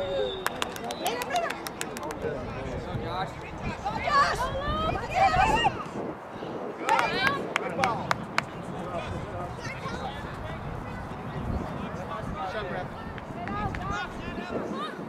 Shut up, Brad.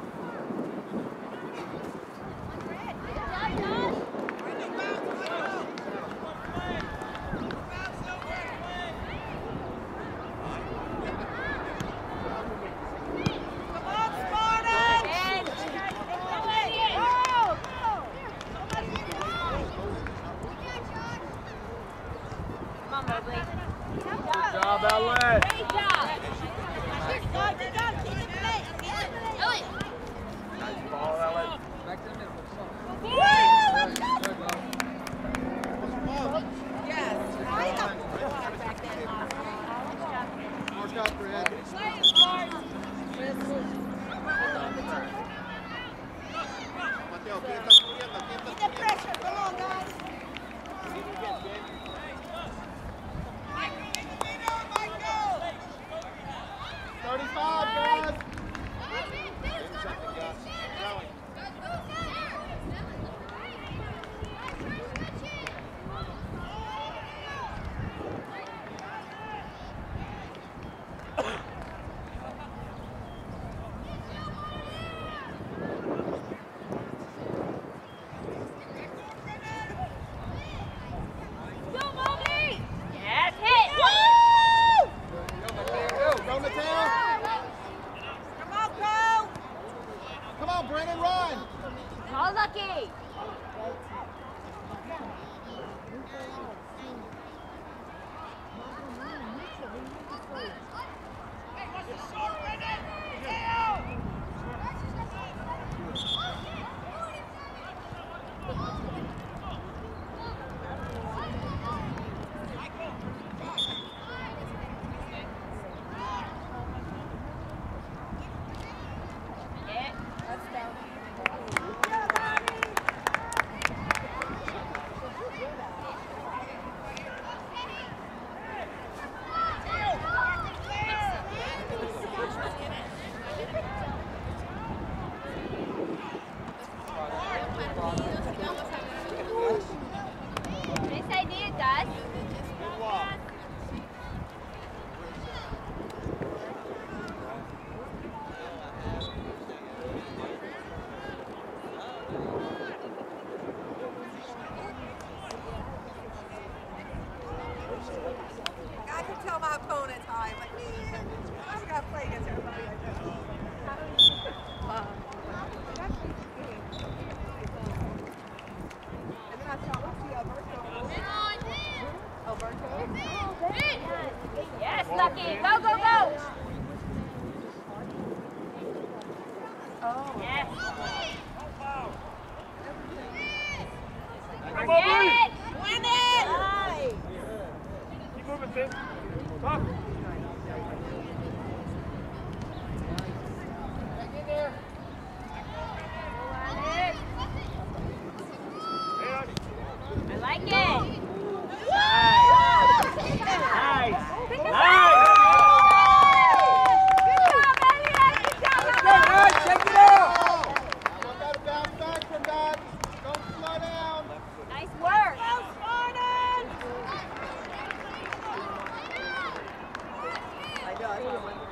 Thank you.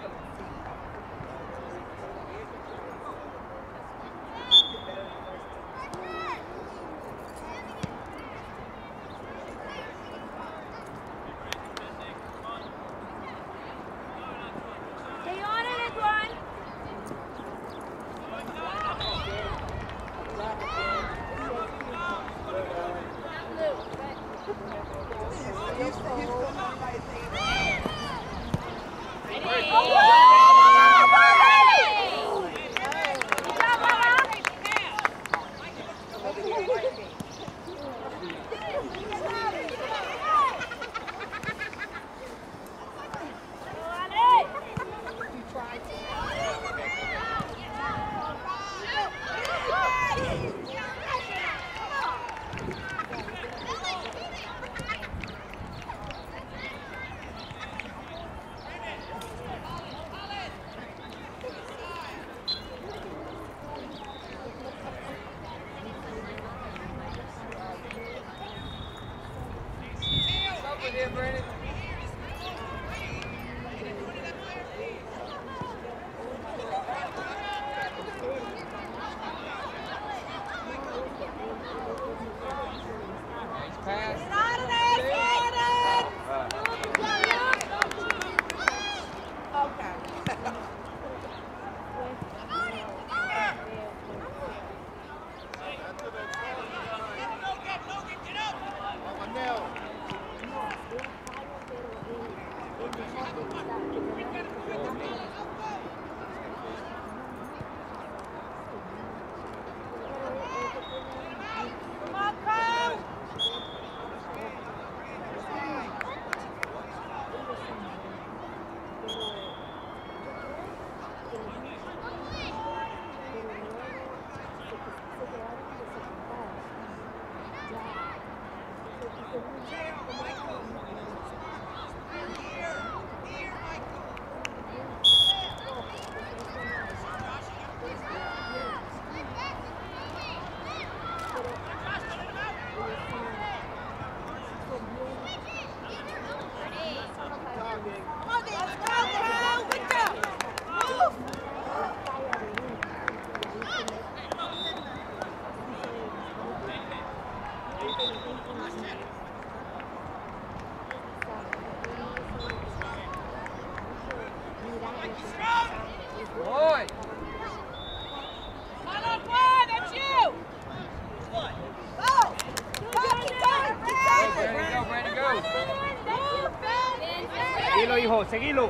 hijo, seguilo.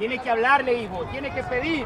Tiene que hablarle, hijo, tiene que pedir.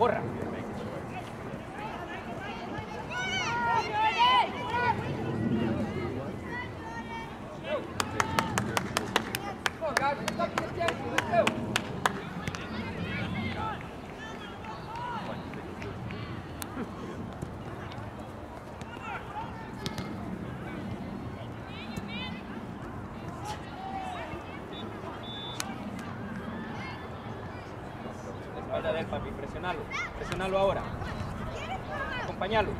corra pañalo.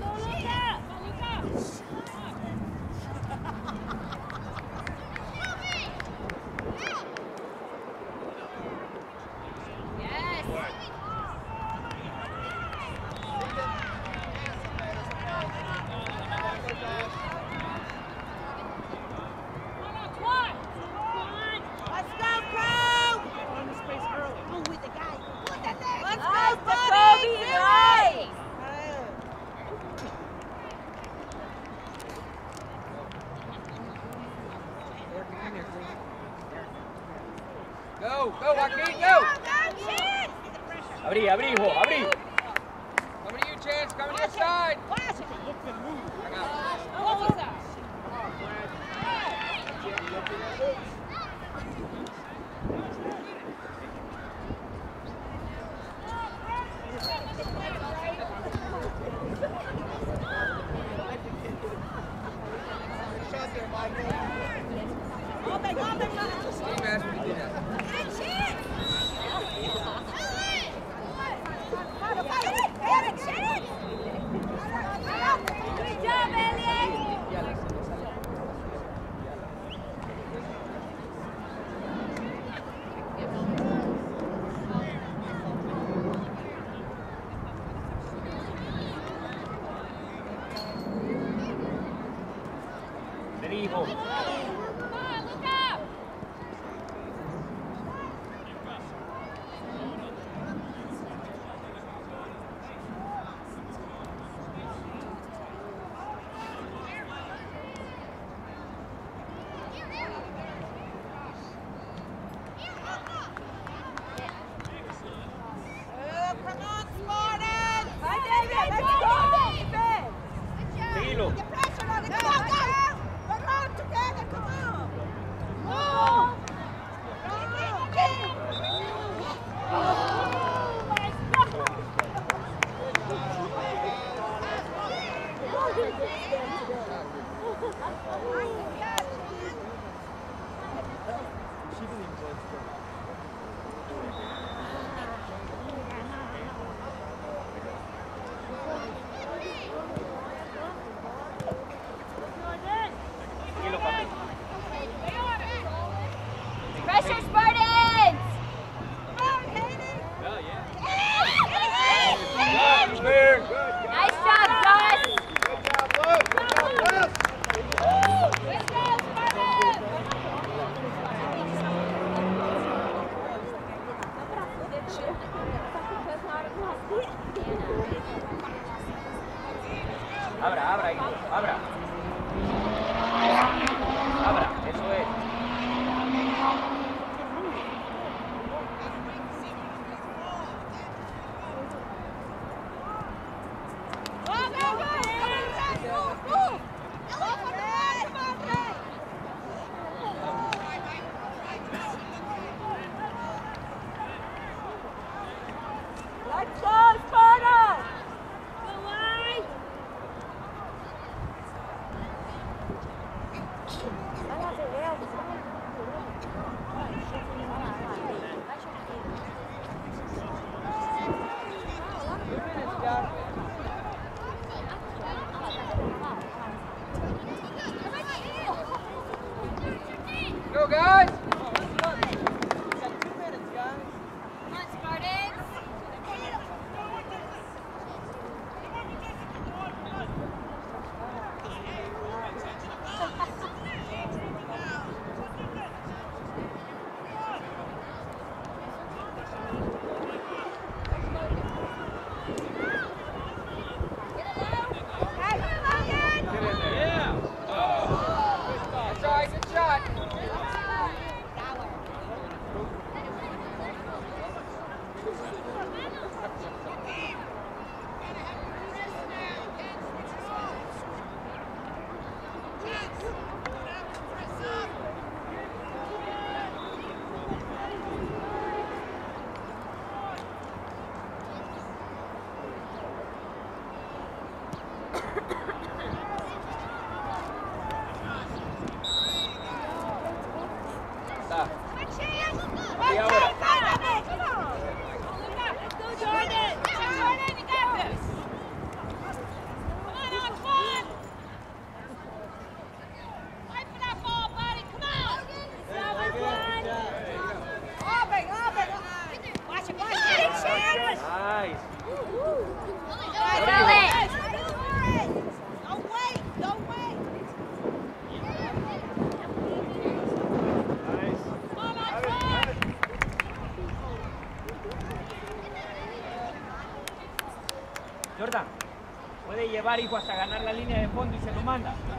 llevar hasta ganar la línea de fondo y se lo manda.